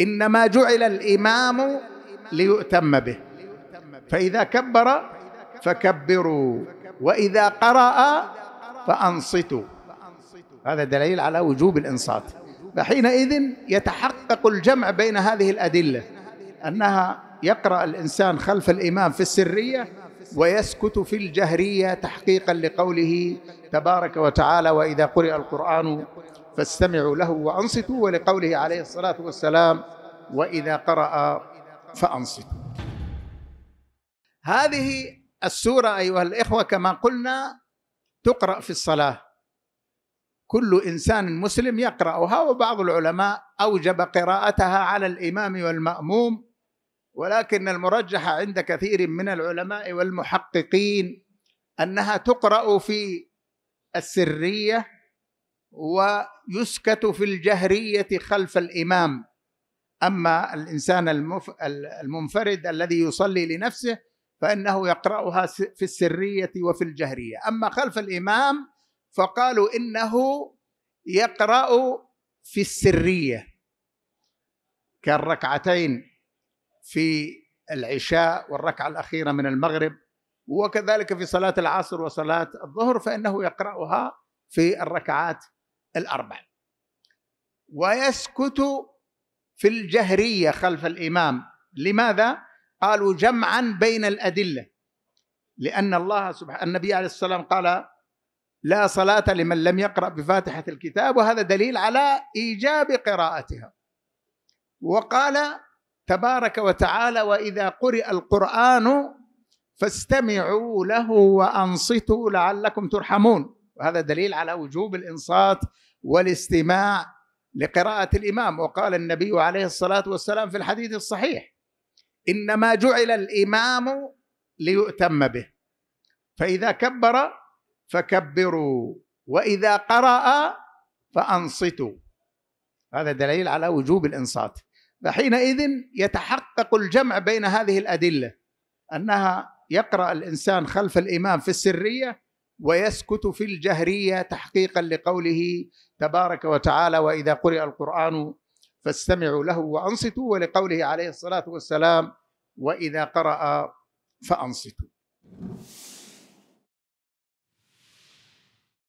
إنما جعل الإمام ليؤتم به. فإذا كبر فكبروا وإذا قرأ فأنصتوا. هذا دليل على وجوب الإنصات. فحينئذ يتحقق الجمع بين هذه الأدلة أنها يقرأ الإنسان خلف الإمام في السرية ويسكت في الجهرية تحقيقا لقوله تبارك وتعالى وإذا قرئ القرآن فاستمعوا له وأنصتوا ولقوله عليه الصلاة والسلام وإذا قرأ فأنصتوا. هذه السورة أيها الإخوة كما قلنا تقرأ في الصلاة. كل إنسان مسلم يقرأها وبعض العلماء أوجب قراءتها على الإمام والمأموم ولكن المرجح عند كثير من العلماء والمحققين أنها تقرأ في السرية ويسكت في الجهرية خلف الإمام. أما الإنسان المنفرد الذي يصلي لنفسه فإنه يقرأها في السرية وفي الجهرية. أما خلف الإمام فقالوا إنه يقرأ في السرية. كالركعتين في العشاء والركعة الأخيرة من المغرب وكذلك في صلاة العصر وصلاة الظهر فإنه يقرأها في الركعات الأربع. ويسكت في الجهرية خلف الإمام. لماذا؟ قالوا جمعا بين الأدلة. لأن الله سبحانه النبي عليه الصلاه والسلام قال لا صلاة لمن لم يقرأ بفاتحة الكتاب. وهذا دليل على إيجاب قراءتها. وقال تبارك وتعالى وإذا قرئ القرآن فاستمعوا له وأنصتوا لعلكم ترحمون. وهذا دليل على وجوب الإنصات والاستماع لقراءة الإمام. وقال النبي عليه الصلاة والسلام في الحديث الصحيح إنما جعل الإمام ليؤتم به فإذا كبر فكبروا وإذا قرأ فأنصتوا. هذا دليل على وجوب الإنصات. فحينئذ يتحقق الجمع بين هذه الأدلة أنها يقرأ الإنسان خلف الإمام في السرية ويسكت في الجهرية تحقيقا لقوله تبارك وتعالى وإذا قرئ القرآن فاستمعوا له وأنصتوا ولقوله عليه الصلاة والسلام وإذا قرأ فأنصتوا.